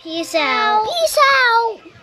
Peace out. Peace out.